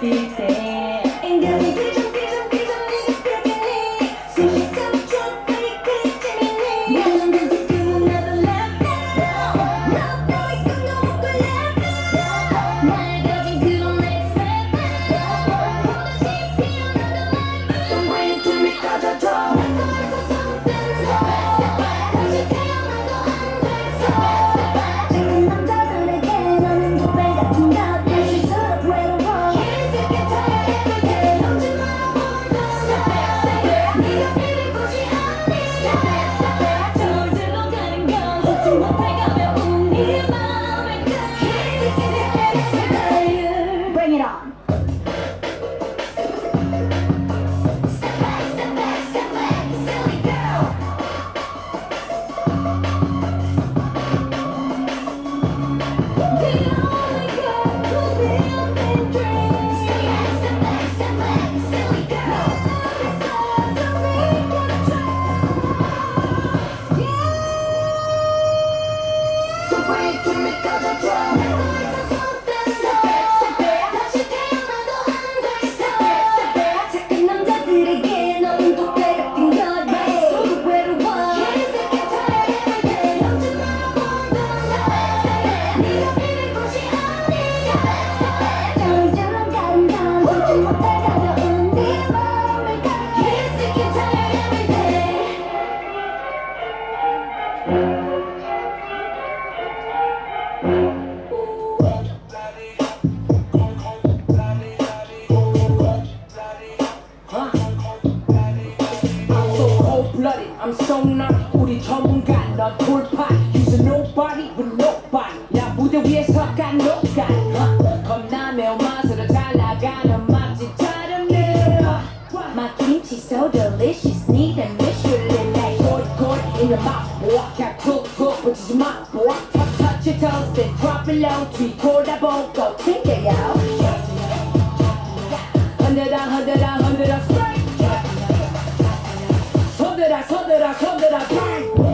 happy. way to make other proud. 정나 우리 전문가 넌 돌파 You's a nobody with nobody 야 무대 위에서 간노가 어, 겁나 매운맛으로 잘 나가는 맛집 차렸네 My kimchi so delicious, need a Michelin night. 곧 in your mouth boy 그냥 툭툭 붙이지 마 boy touch touch your toes then drop it low 뒤돌아보고 튕겨요 흔들어 흔들어 흔들어 straight 손들어 손들어 손들어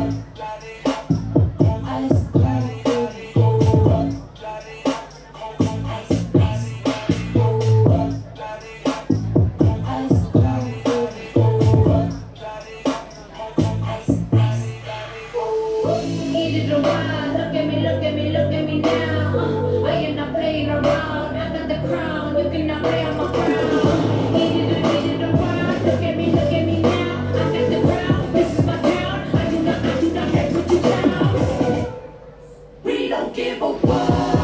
give a what.